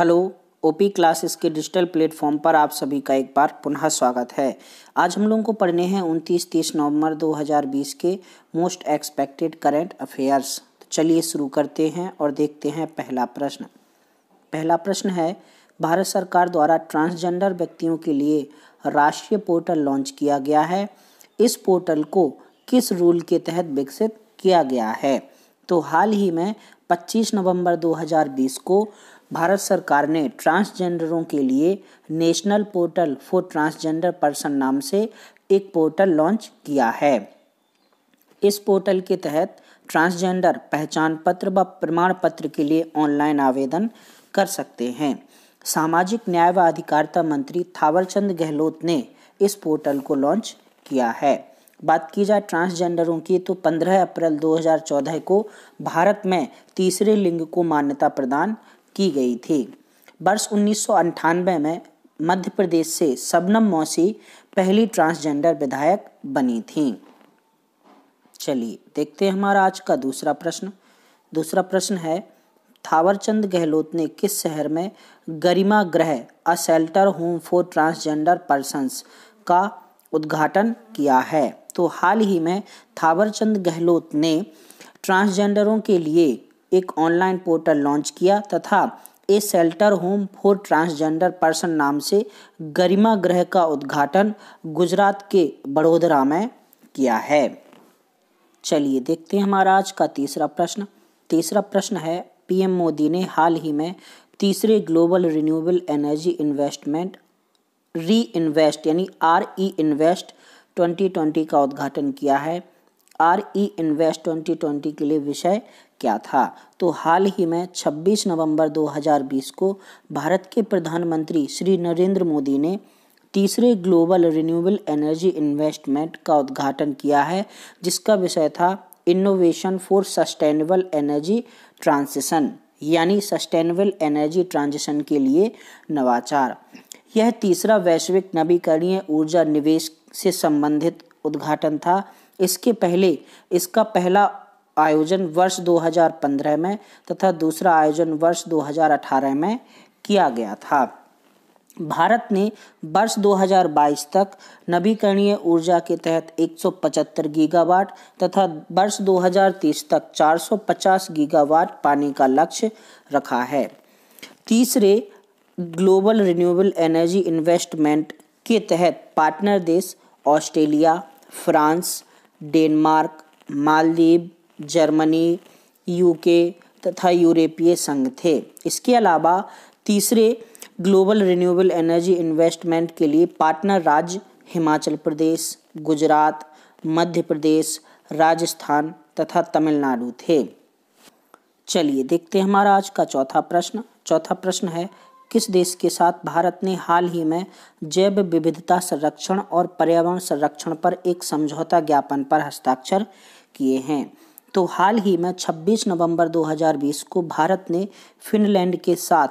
Hello, OP classes के digital platform पर आप सभी का एक बार पुनः स्वागत है। आज हम लोगों को पढ़ने हैं उनतीस तीस नवंबर 2020 के मोस्ट एक्सपेक्टेड करंट अफेयर्स तो चलिए शुरू करते हैं और देखते हैं पहला प्रश्न। पहला प्रश्न है, भारत सरकार द्वारा ट्रांसजेंडर व्यक्तियों के लिए राष्ट्रीय पोर्टल लॉन्च किया गया है। इस पोर्टल को किस रूल के तहत विकसित किया गया है? तो हाल ही में 25 नवंबर 2020 को भारत सरकार ने ट्रांसजेंडरों के लिए national portal for transgender person नाम से एक पोर्टल लॉन्च किया है। इस पोर्टल के तहत ट्रांसजेंडर पहचान पत्र व प्रमाण पत्र के लिए ऑनलाइन आवेदन कर सकते हैं। सामाजिक न्याय व अधिकारिता मंत्री थावरचंद गहलोत ने इस पोर्टल को लॉन्च किया है। बात की जाए ट्रांसजेंडरों की तो 15 अप्रैल 2014 को भारत में तीसरे लिंग को मान्यता प्रदान की गई थी। वर्ष उन्नीस में मध्य प्रदेश से सबनम मौसी पहली ट्रांसजेंडर विधायक बनी थी। चलिए, देखते हैं हमारा आज का दूसरा प्रश्न। दूसरा प्रश्न है, थावरचंद गहलोत ने किस शहर में Garima Greh, a shelter home for transgender persons का उद्घाटन किया है? तो हाल ही में थावरचंद गहलोत ने ट्रांसजेंडरों के लिए एक ऑनलाइन पोर्टल लॉन्च किया तथा a shelter home for transgender person नाम से गरिमा ग्रह का उद्घाटन गुजरात के बड़ोदरा में किया है। चलिए देखते हैं हमारा आज का तीसरा प्रश्न। तीसरा प्रश्न है, पीएम मोदी ने हाल ही में तीसरे global renewable energy investment re invest यानी आर ई इन्वेस्ट 2020 का उद्घाटन किया है। आर ई इन्वेस्ट 2020 के लिए विषय क्या था? तो हाल ही में 26 नवंबर 2020 को भारत के प्रधानमंत्री श्री नरेंद्र मोदी ने तीसरे ग्लोबल रिन्यूएबल एनर्जी इन्वेस्टमेंट का उद्घाटन किया है, जिसका विषय था innovation for sustainable energy transition, यानी सस्टेनेबल एनर्जी ट्रांजिशन के लिए नवाचार। यह तीसरा वैश्विक नवीकरणीय ऊर्जा निवेश से संबंधित उद्घाटन था। इसके पहले इसका पहला आयोजन वर्ष 2015 में तथा दूसरा आयोजन वर्ष 2018 में किया गया था। भारत ने वर्ष 2022 तक नवीकरणीय ऊर्जा के तहत 175 गीगावाट तथा वर्ष 2030 तक 450 गीगावाट पाने का लक्ष्य रखा है। तीसरे, ग्लोबल रिन्यूएबल एनर्जी इन्वेस्टमेंट के तहत पार्टनर देश Australia, France, Denmark, Maldives Germany UK तथा यूरोपीय संघ थे। इसके अलावा तीसरे ग्लोबल रिन्यूएबल एनर्जी इन्वेस्टमेंट के लिए पार्टनर राज्य हिमाचल प्रदेश, गुजरात, मध्य प्रदेश, राजस्थान तथा तमिलनाडु थे। चलिए देखते हैं हमारा आज का चौथा प्रश्न। चौथा प्रश्न है, किस देश के साथ भारत ने हाल ही में जैव विविधता संरक्षण और पर्यावरण संरक्षण पर एक समझौता ज्ञापन पर हस्ताक्षर किए हैं? तो हाल ही में 26 नवंबर 2020 को भारत ने फिनलैंड के साथ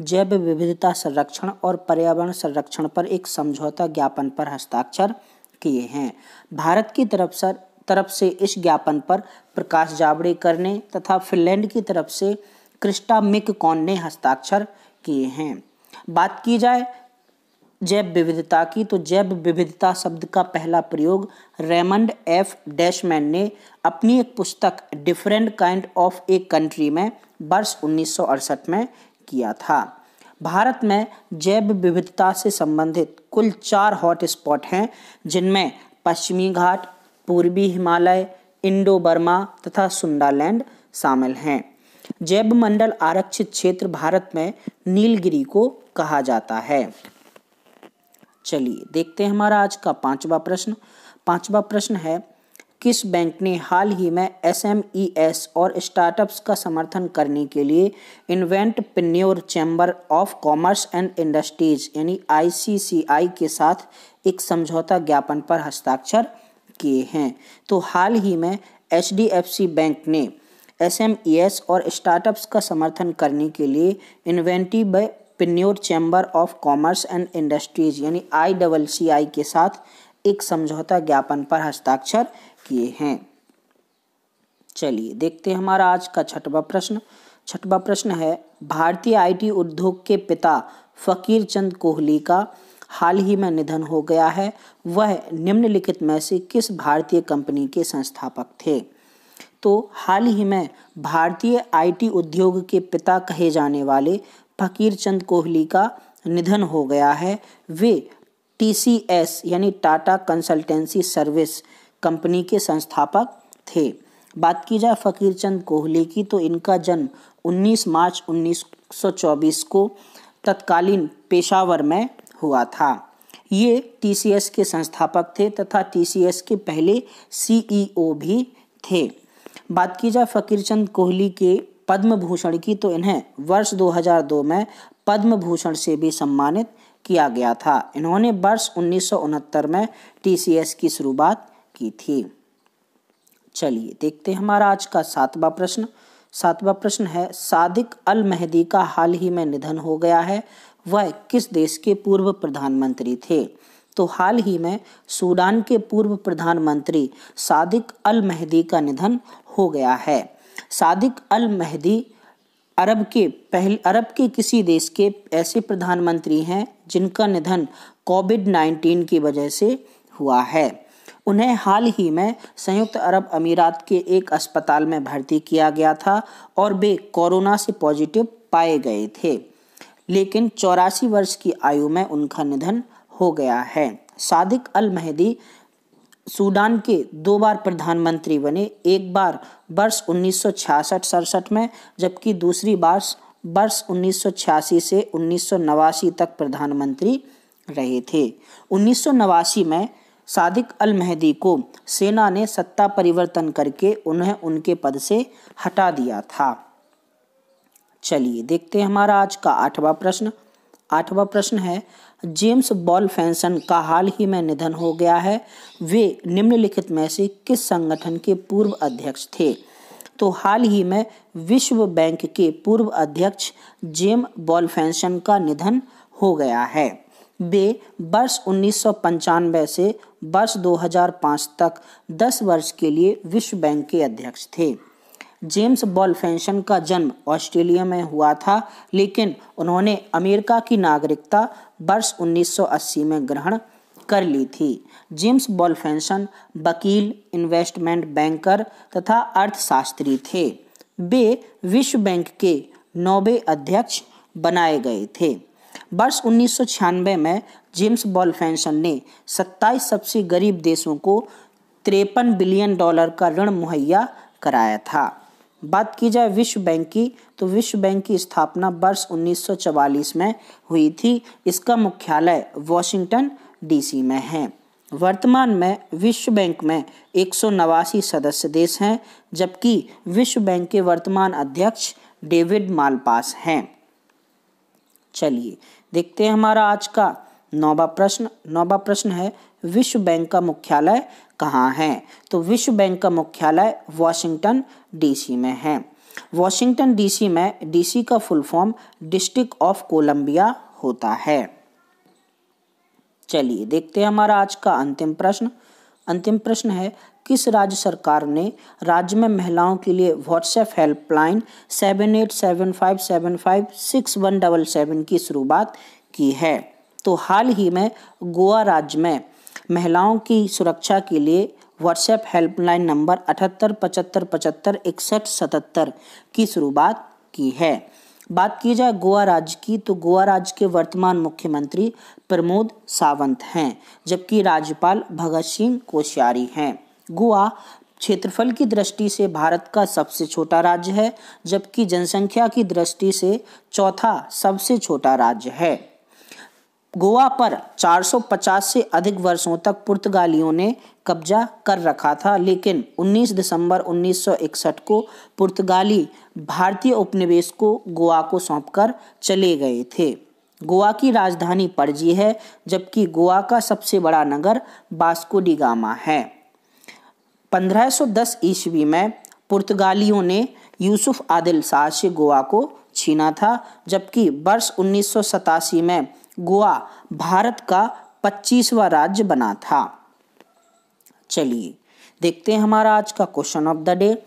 जैव विविधता संरक्षण और पर्यावरण संरक्षण पर एक समझौता ज्ञापन पर हस्ताक्षर किए हैं। भारत की तरफ़ से तरफ़ से इस ज्ञापन पर प्रकाश जावड़ेकर ने तथा फिनलैंड की तरफ़ से क्रिस्टा मिक कॉन ने हस्ताक्षर किए हैं। बात की जाए जैव विविधता की तो जैव विविधता शब्द का पहला प्रयोग रेमंड एफ़ डैशमैन ने अपनी एक पुस्तक, different kind of a country में, वर्ष उन्नीस सौ अड़सठ में किया था। भारत में जैव विविधता से संबंधित कुल चार हॉट स्पॉट हैं, जिनमें पश्चिमी घाट, पूर्वी हिमालय इंडो बर्मा तथा सुंडालैंड शामिल हैं। जैव मंडल आरक्षित क्षेत्र भारत में नीलगिरी को कहा जाता है। चलिए देखते हैं हमारा आज का पांचवा प्रश्न। पांचवा प्रश्न है, किस बैंक ने हाल ही में एस एम ई एस और स्टार्टअप्स का समर्थन करने के लिए invent पिन्योर chamber of commerce and industries यानी आई सी सी आई के साथ एक समझौता ज्ञापन पर हस्ताक्षर किए हैं? तो हाल ही में H D F C bank ने एसएमईएस और स्टार्टअप्स का समर्थन करने के लिए inventive पिन्योर chamber of commerce and industries यानी आई डबल सी आई के साथ एक समझौता ज्ञापन पर हस्ताक्षर किए हैं। चलिए, देखते हैं हमारा आज का छठवा प्रश्न। छठवा प्रश्न है, भारतीय आईटी उद्योग के पिता फकीर चंद कोहली का हाल ही में निधन हो गया है। वह निम्नलिखित में से किस भारतीय कंपनी के संस्थापक थे? तो हाल ही में भारतीय आईटी उद्योग के पिता कहे जाने वाले फकीर चंद कोहली का निधन हो गया है। वे टीसीएस यानी टाटा कंसल्टेंसी सर्विस कंपनी के संस्थापक थे। बात की जाए फकीर चंद कोहली की तो इनका जन्म 19 मार्च 1924 को तत्कालीन पेशावर में हुआ था। ये टीसीएस के संस्थापक थे तथा टीसीएस के पहले सीईओ भी थे। बात की जाए फकीर चंद कोहली के पद्म भूषण की तो इन्हें वर्ष 2002 में पद्म भूषण से भी सम्मानित किया गया था। इन्होंने वर्ष उन्नीस सौ उनहत्तर में टीसीएस की शुरुआत की थी। चलिए देखते हैं हमारा आज का सातवां प्रश्न। सातवां प्रश्न है, सादिक अल मेहदी का हाल ही में निधन हो गया है। वह किस देश के पूर्व प्रधानमंत्री थे? तो हाल ही में सूडान के पूर्व प्रधानमंत्री सादिक अल मेहदी का निधन हो गया है। सादिक अल मेहदी अरब के पहले, अरब के किसी देश के ऐसे प्रधानमंत्री हैं जिनका निधन कोविड 19 की वजह से हुआ है। उन्हें हाल ही में संयुक्त अरब अमीरात के एक अस्पताल में भर्ती किया गया था और वे कोरोना से पॉजिटिव पाए गए थे। लेकिन चौरासी वर्ष की आयु में उनका निधन हो गया है। सादिक अल मेहदी सूडान के दो बार प्रधानमंत्री बने। एक बार वर्ष उन्नीस सौ में, जबकि दूसरी बार वर्ष उन्नीस सौ छियासी से उन्नीस सौ नवासी तक प्रधानमंत्री रहे थे। उन्नीस सौ नवासी में सादिक अल मेहदी को सेना ने सत्ता परिवर्तन करके उन्हें उनके पद से हटा दिया था। चलिए देखते हैं हमारा आज का आठवां प्रश्न। आठवां प्रश्न है, जेम्स बॉल फैंसन का हाल ही में निधन हो गया है। वे निम्नलिखित में से किस संगठन के पूर्व अध्यक्ष थे? तो हाल ही में विश्व बैंक के पूर्व अध्यक्ष जेम बॉल फैंसन का निधन हो गया है। वे वर्ष उन्नीस सौ पंचानवे से वर्ष 2005 तक 10 वर्ष के लिए विश्व बैंक के अध्यक्ष थे। जेम्स बॉल फैंशन का जन्म ऑस्ट्रेलिया में हुआ था, लेकिन उन्होंने अमेरिका की नागरिकता वर्ष 1980 में ग्रहण कर ली थी। जेम्स बॉल फैंशन वकील, इन्वेस्टमेंट बैंकर तथा अर्थशास्त्री थे। वे विश्व बैंक के नौवे अध्यक्ष बनाए गए थे। वर्ष उन्नीस सौ छियानवे में जेम्स बॉल फैंशन ने 27 सबसे गरीब देशों को तिरपन बिलियन डॉलर का ऋण मुहैया कराया था। बात की जाए विश्व बैंक की तो विश्व बैंक की स्थापना वर्ष 1944 में हुई थी। इसका मुख्यालय वॉशिंगटन डीसी में है। वर्तमान में विश्व बैंक में एक सौ नवासी सदस्य देश हैं, जबकि विश्व बैंक के वर्तमान अध्यक्ष डेविड मालपास हैं। चलिए, देखते हैं हमारा आज का नौवा प्रश्न। नौवा प्रश्न है, विश्व बैंक का मुख्यालय कहाँ है? तो विश्व बैंक का मुख्यालय वॉशिंगटन डीसी में है। वॉशिंगटन डीसी में डीसी का full form district of Columbia होता है। चलिए देखते हैं हमारा आज का अंतिम प्रश्न। अंतिम प्रश्न है, किस राज्य सरकार ने राज्य में महिलाओं के लिए WhatsApp helpline seven eight seven five seven five six one double seven की शुरुआत की है? तो हाल ही में गोवा राज्य में महिलाओं की सुरक्षा के लिए व्हाट्सएप हेल्पलाइन नंबर अठहत्तर पचहत्तर पचहत्तर, इकसठ सतहत्तर की शुरुआत की है। बात की जाए गोवा राज्य की तो गोवा राज्य के वर्तमान मुख्यमंत्री प्रमोद सावंत हैं, जबकि राज्यपाल भगत सिंह कोश्यारी हैं। गोवा क्षेत्रफल की दृष्टि से भारत का सबसे छोटा राज्य है, जबकि जनसंख्या की दृष्टि से चौथा सबसे छोटा राज्य है। गोवा पर 450 से अधिक वर्षों तक पुर्तगालियों ने कब्जा कर रखा था, लेकिन 19 दिसंबर 1961 को पुर्तगाली भारतीय उपनिवेश को गोवा को सौंपकर चले गए थे। गोवा की राजधानी पणजी है, जबकि गोवा का सबसे बड़ा नगर बास्को डी गामा है। 1510 ईस्वी में पुर्तगालियों ने यूसुफ आदिल शाह से गोवा को छीना था, जबकि वर्ष उन्नीस सौ सतासी में गोवा भारत का पच्चीसवा राज्य बना था। चलिए, देखते हैं हमारा आज का क्वेश्चन ऑफ़ द डे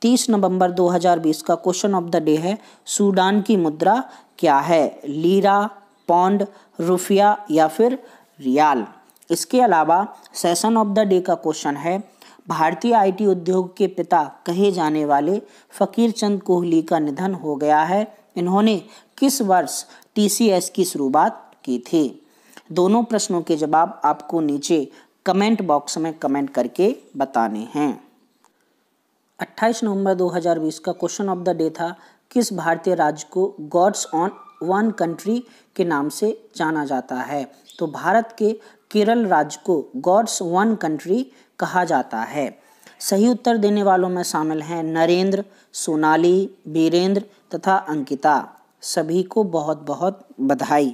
30 नवंबर 2020 का क्वेश्चन ऑफ़ द डे है, सूडान की मुद्रा क्या है? लीरा, पौंड, रुफिया या फिर रियाल? इसके अलावा सेशन ऑफ़ द डे का क्वेश्चन है, भारतीय आईटी उद्योग के पिता कहे जाने वाले फकीर चंद कोहली का निधन हो गया है। इन्होंने किस वर्ष टीसीएस की शुरुआत की थी। दोनों प्रश्नों के जवाब आपको नीचे कमेंट बॉक्स में कमेंट करके बताने हैं। 28 नवंबर 2020 का क्वेश्चन ऑफ़ द डे था, किस भारतीय राज्य को गॉड्स ऑन वन कंट्री के नाम से जाना जाता है? तो भारत के केरल राज्य को गॉड्स वन कंट्री कहा जाता है। सही उत्तर देने वालों में शामिल हैं नरेंद्र, सोनाली, बीरेंद्र तथा अंकिता। सभी को बहुत बहुत बधाई।